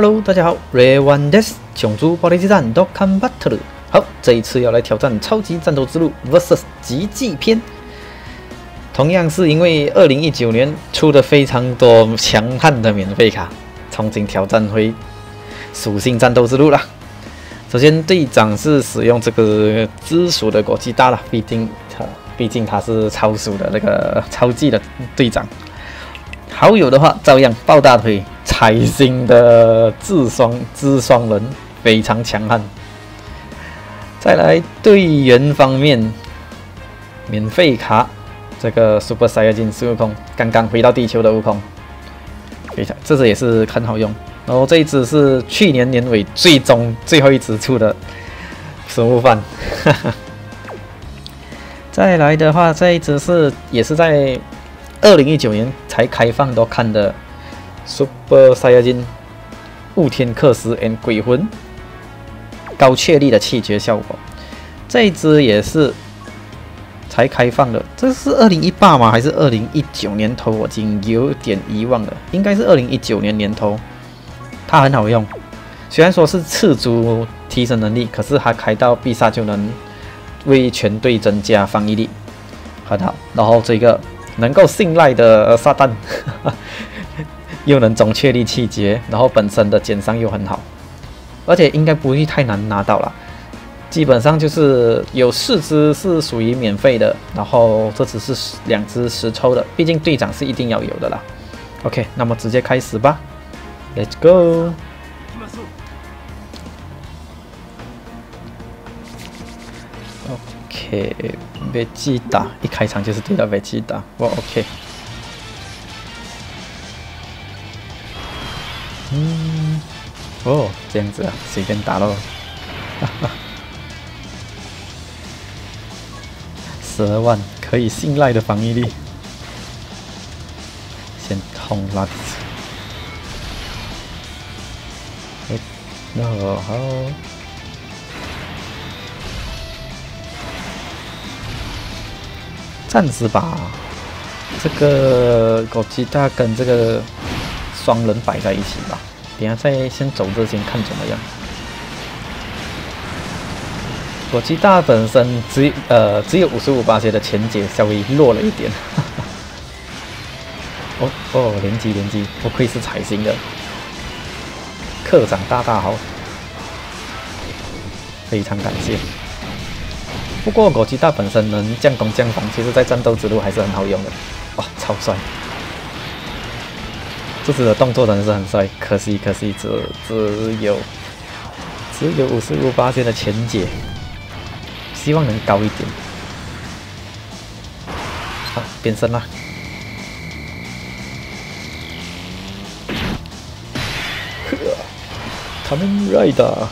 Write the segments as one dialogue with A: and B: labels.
A: Hello，大家好，Ray One Des，琼珠暴力之战 d o k a n Battle。好，这一次要来挑战超级战斗之路 vs 极技篇。同样是因为二零一九年出的非常多强悍的免费卡，重新挑战回属性战斗之路了。首先队长是使用这个紫属的国际大了，毕竟他毕竟他是超属的那个超级的队长。好友的话，照样抱大腿。彩星的自双自双人非常强悍。再来队员方面，免费卡这个 Super 赛亚金孙悟空，刚刚回到地球的悟空，非常这只也是很好用。然后这一只是去年年尾最终最后一只出的孙悟饭。再来的话，这一只是也是在二零一九年才开放都看的。Super 赛亚金、雾天克斯 and 鬼魂，高确立的气绝效果。这一只也是才开放的，这是二零一八吗？还是二零一九年头？我已经有点遗忘了，应该是二零一九年年头。它很好用，虽然说是赤足提升能力，可是它开到必杀就能为全队增加防御力，很好。然后这个能够信赖的撒旦。又能总确立气节，然后本身的减伤又很好，而且应该不会太难拿到了。基本上就是有四只是属于免费的，然后这只是两只实抽的，毕竟队长是一定要有的啦。OK，那么直接开始吧，Let's go。OK，贝吉达一开场就是对到贝吉达，哇 OK。嗯，哦，这样子啊，随便打喽，哈哈，十二万可以信赖的防御力，先轰垃圾，哎，那好，暂时把这个狗鸡大跟这个。双人摆在一起吧，等下再先走这先看怎么样。火鸡大本身只呃只有五十五八血的前解稍微弱了一点。哦哦，连击连击，不愧是彩星的课长大大好，非常感谢。不过火鸡大本身能降攻降防，其实在战斗之路还是很好用的。哇，超帅！这只的动作真的是很帅，可惜可惜只只有只有五十五八千的前解，希望能高一点。好，变身了，他们 r i d e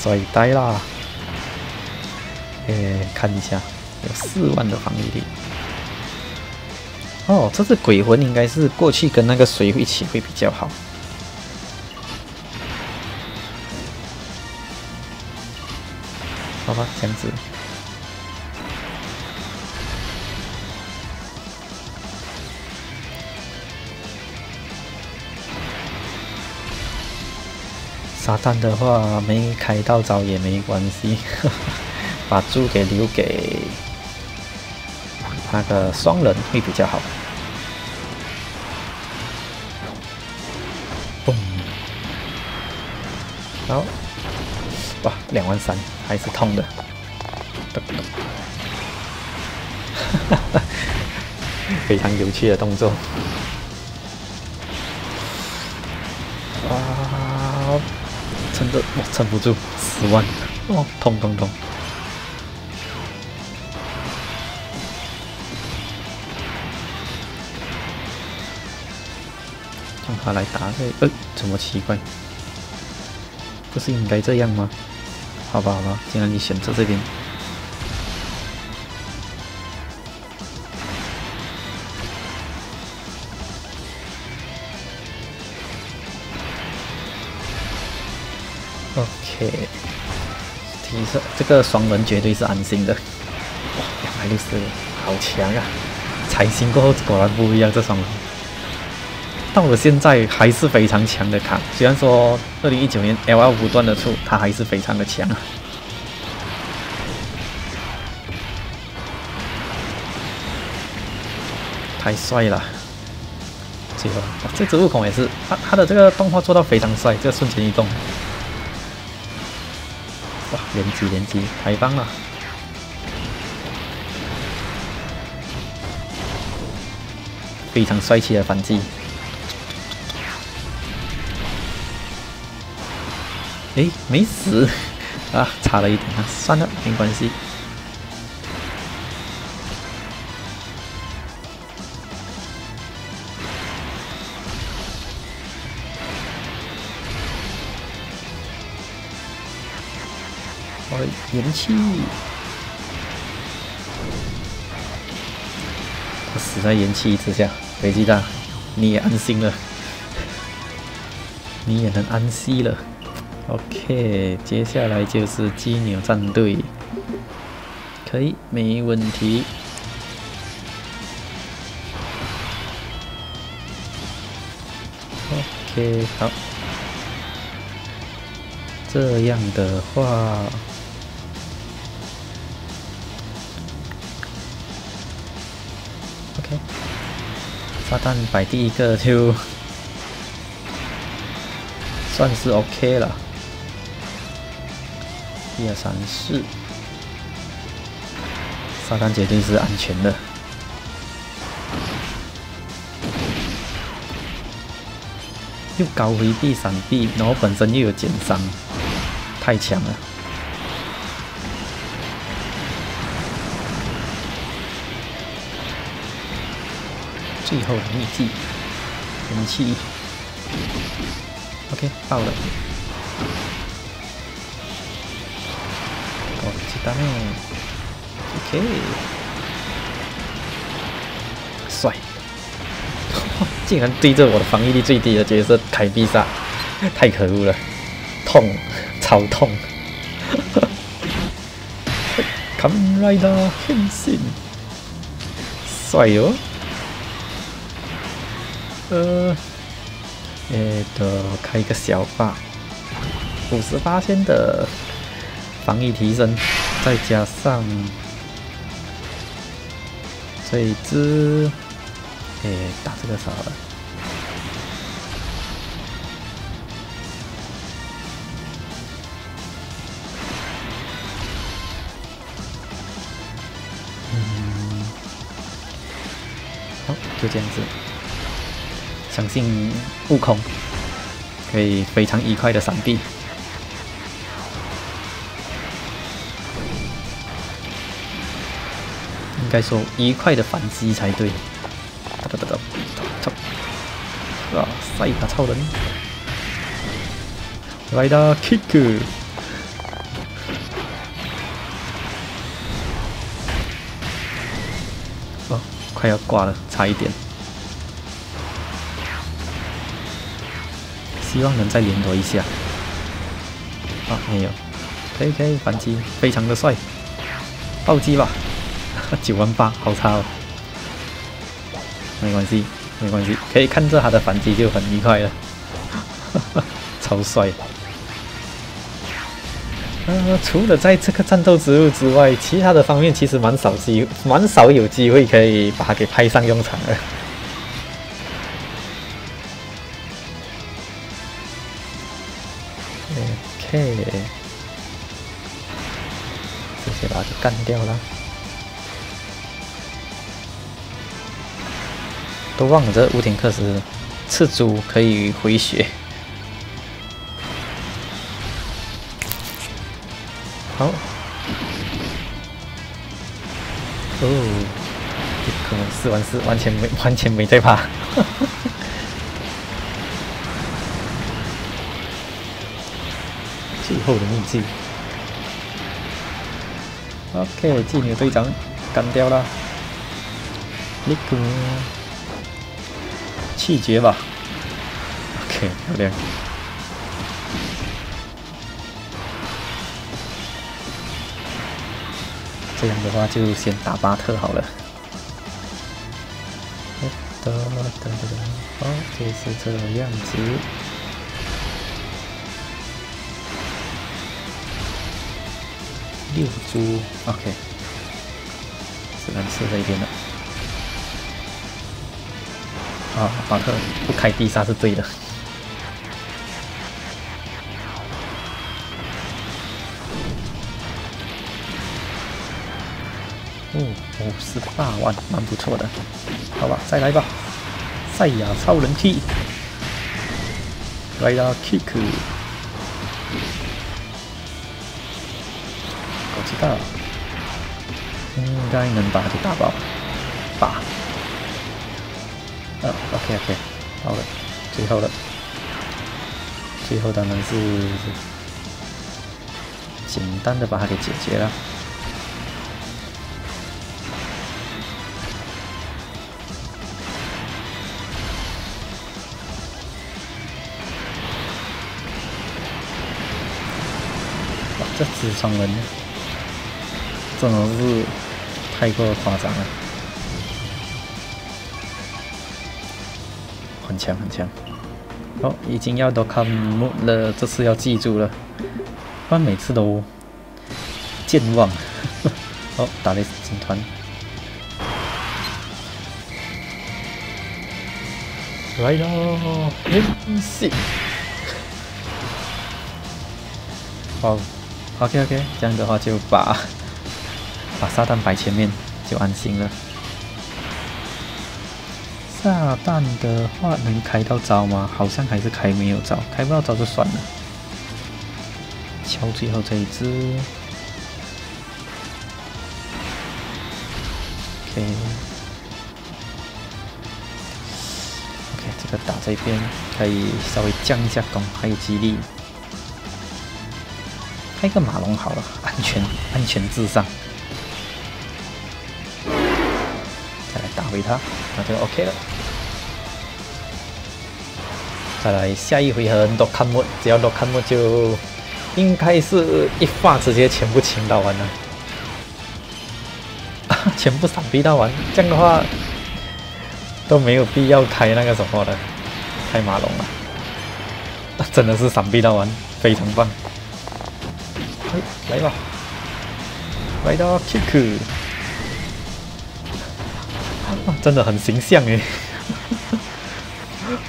A: 帅呆啦！哎，看一下，有四万的防御力。哦，这只鬼魂应该是过去跟那个水一起会比较好。好吧，这样子。撒旦的话没开到招也没关系，把猪给留给。那个双人会比较好。嘣！好，哇，两万三还是痛的。哈哈，非常有趣的动作。啊！撑的，我撑不住，十万！哦，痛痛痛！他来打这，呃，怎么奇怪？不是应该这样吗？好吧，好吧，既然你选择这边，OK，提示这个双人绝对是安心的。哇，两百六十，好强啊！彩星过后果然不一样，这双人。到了现在还是非常强的卡。虽然说二零一九年 LL 不断的出，他还是非常的强啊。太帅了！这个这只悟空也是，他他的这个动画做到非常帅，这个瞬间移动，哇，连击连击，太棒了！非常帅气的反击，哎，没死 啊，差了一点啊，算了，没关系。元气，他死在元气之下，飞机大，你也安心了，你也能安息了。OK，接下来就是鸡牛战队，可以，没问题。OK，好，这样的话，OK，。炸弹摆第一个就算是 OK 了，一二三四，炸弹绝对是安全的，又高回避闪避，然后本身又有减伤，太强了。最后的秘技，神器，OK，爆了。哦，鸡蛋面，OK，帅，竟然对着我的防御力最低的角色开必杀，太可恶了，痛，超痛。Come Rider 変身，帅哟。呃，呃的开一个小吧，五十八千的防御提升，再加上这一只，诶，打这个啥了？嗯，好，就这样子。相信悟空可以非常愉快的闪避，应该说愉快的反击才对。哒哒哒哒，操！哇，赛亚超人，来的 kick，哦，快要挂了，差一点。希望能再连夺一下。啊，没有，可以可以反击，非常的帅，暴击吧，九万八，好差哦。没关系，没关系，可以看着他的反击就很愉快了，超帅。呃，除了在这个战斗植物之外，其他的方面其实蛮少机，蛮少有机会可以把它给派上用场的。OK，直接把它干掉了。都忘了这乌田克斯赤足可以回血。好，哦，可能四完四完全没完全没在怕。最后的秘技，OK，妓女队长干掉了，那个气节吧，OK，漂亮。这样的话就先打巴特好了。哦，就是这个样子。六株，OK，只能吃这一边了。啊，马特不开必杀是对的。哦，五十八万，蛮不错的。好吧，再来吧。赛亚超人 T，来啦，Kick，我知道，应该能把它打爆，，OK OK，好了，最后了，最后当然是简单的把它给解决了。这纸窗人真的是太过夸张了，很强很强。哦，已经要到看木了，这次要记住了，不然每次都健忘。哦，打雷军团，来喽，变形！好。OK OK，这样的话就把把撒旦摆前面，就安心了。炸弹的话能开到招吗？好像还是开没有招，开不到招就算了。敲最后这一只。OK OK，这个打这边可以稍微降一下攻，还有激励。开个马龙好了，安全安全至上。再来打回他，那就 OK 了。再来下一回合都看木，只要都看木就应该是一发直接全部清到完了，全部闪避到完。这样的话都没有必要开那个什么了，开马龙了，真的是闪避到完，非常棒。来吧，来到 Kick，真的很形象 哎，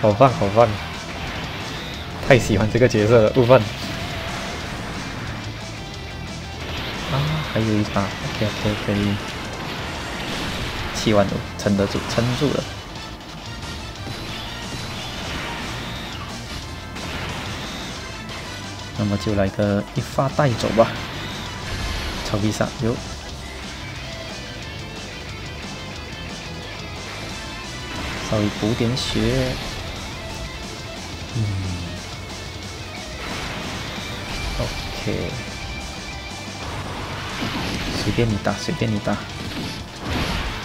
A: 好棒好棒，太喜欢这个角色了，部分。啊，还有一把，OK OK 可以，七万多，撑得住，撑住了。那么就来个一发带走吧，草地上有，稍微补点血，嗯，OK，随便你打，随便你打，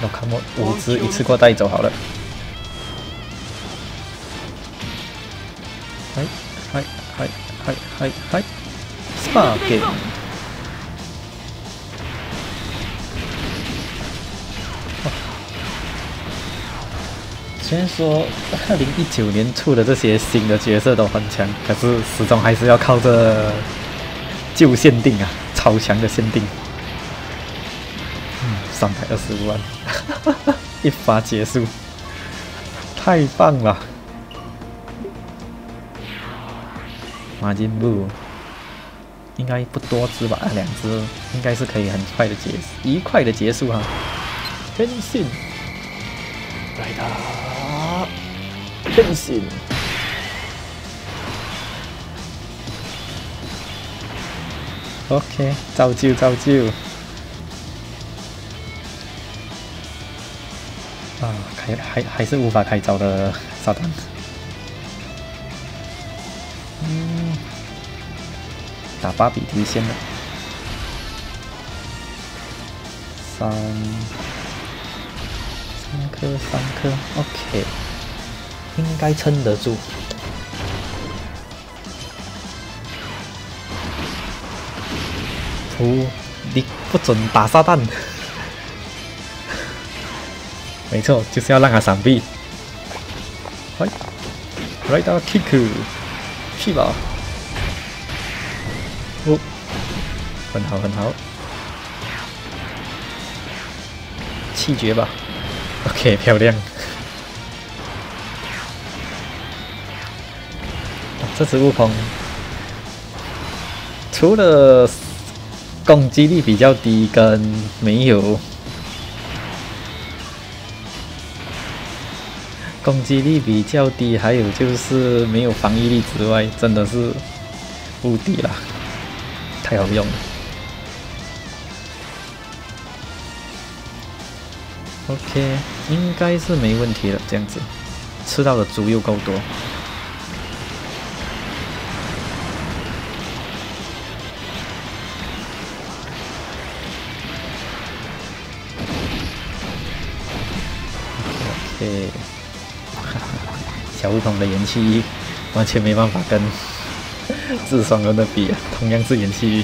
A: 我看我五只一次过带走好了，哎，哎，哎。嗨嗨嗨，Spark！虽然说二零一九年出的这些新的角色都很强，可是始终还是要靠着旧限定啊，超强的限定。嗯，三百二十五万，一发结束，太棒了！马金布应该不多只吧，两只应该是可以很快的结，愉快的结束哈。天信，来哒，变形。OK，照旧照旧。啊，开还还是无法开招的撒旦。打八比提先了，三三颗三颗，OK，应该撑得住。图，你不准打炸弹，没错，就是要让他闪避。嗨，Right Kick，去吧！哦，很好很好，气绝吧！OK，漂亮。这只悟空除了攻击力比较低，跟没有攻击力比较低，还有就是没有防御力之外，真的是无敌了，太好用了。OK，应该是没问题了，这样子吃到的猪又够多。小悟空的元气完全没办法跟 智双人的比啊，同样是元气。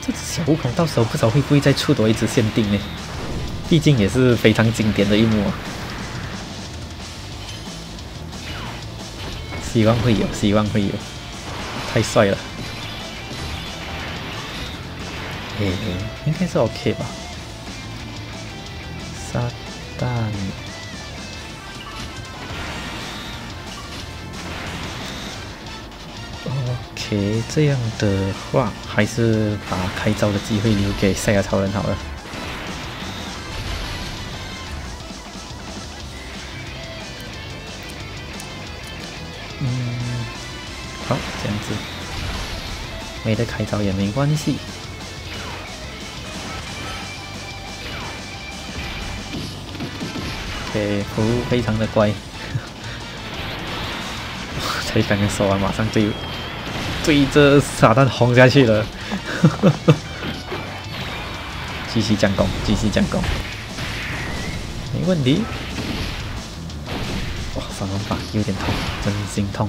A: 这只小悟空到时候不知道会不会再出多一只限定呢？毕竟也是非常经典的一幕啊。希望会有，希望会有，太帅了！嘿嘿，应该是 OK 吧？撒旦，OK，这样的话，还是把开招的机会留给赛亚超人好了。好，这样子没得开招也没关系。OK，服务非常的乖。才刚刚说完，马上追追着傻蛋轰下去了。继续降攻，继续降攻，没问题。哇，三龙法有点痛，真心痛。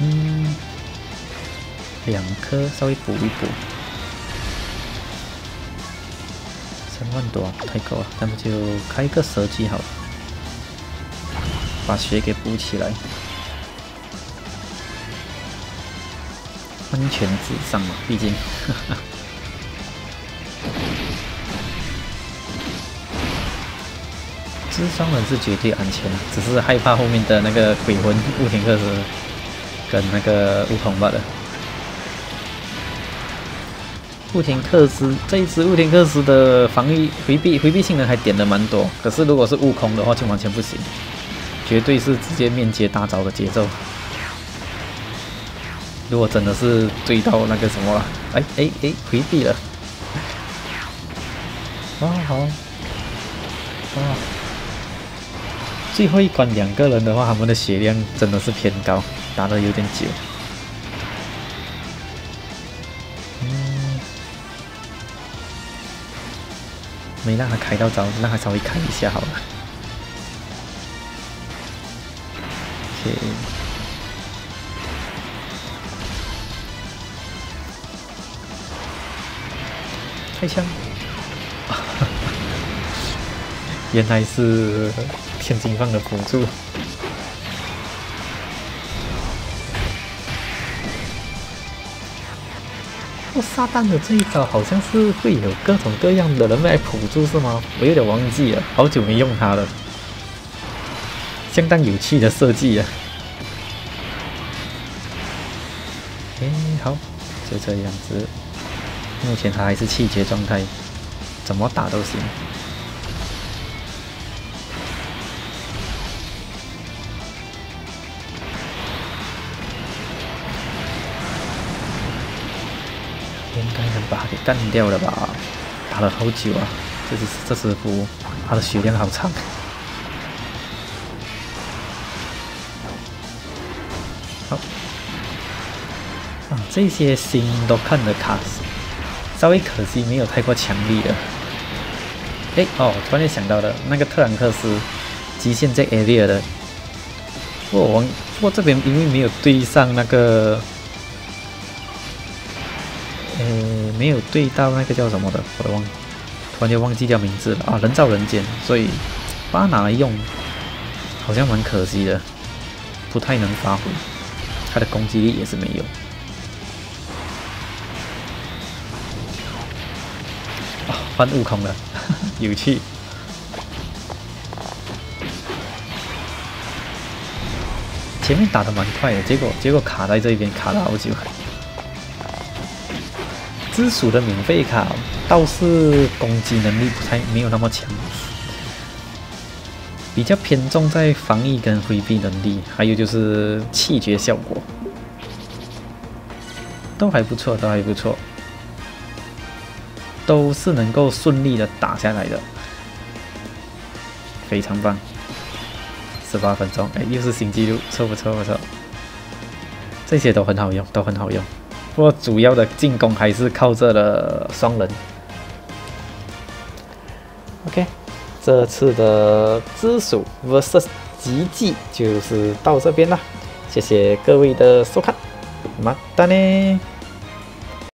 A: 嗯，两颗稍微补一补，三万多太高了，那么就开个蛇姬好了，把血给补起来，安全至上嘛，毕竟。智商人是绝对安全，只是害怕后面的那个鬼魂雾天克斯跟那个悟空罢了。雾天克斯这一只雾天克斯的防御回避回避性能还点的蛮多，可是如果是悟空的话就完全不行，绝对是直接面接大招的节奏。如果真的是追到那个什么了，哎哎哎，回避了，啊好，啊。最后一关两个人的话，他们的血量真的是偏高，打的有点久。嗯，没让他开到招，让他稍微开一下好了。OK，开枪！原来是。天津放的辅助，我撒旦的这一招好像是会有各种各样的人来辅助是吗？我有点忘记了，好久没用它了，相当有趣的设计啊！哎，好，就这样子，目前他还是气绝状态，怎么打都行。把他给干掉了吧！打了好久啊，这是这师傅，他的血量好长。好，啊，这些星都看的卡，稍微可惜没有太过强力的，哎哦，突然想到了那个特兰克斯极限在 area 的，不过我不过这边因为没有对上那个，呃，没有对到那个叫什么的，我都忘，突然间忘记掉名字了啊！人造人间，所以把它拿来用，好像蛮可惜的，不太能发挥，它的攻击力也是没有。啊，换悟空了。有趣，前面打的蛮快的，结果结果卡在这边卡了好久。紫薯的免费卡倒是攻击能力不太没有那么强，比较偏重在防御跟回避能力，还有就是气绝效果，都还不错，都还不错。都是能够顺利的打下来的，非常棒。十八分钟，哎，又是新纪录，错不错不错。这些都很好用，都很好用。不过主要的进攻还是靠这了双人。OK，这次的知鼠 vs 极技就是到这边了，谢谢各位的收看，马达呢。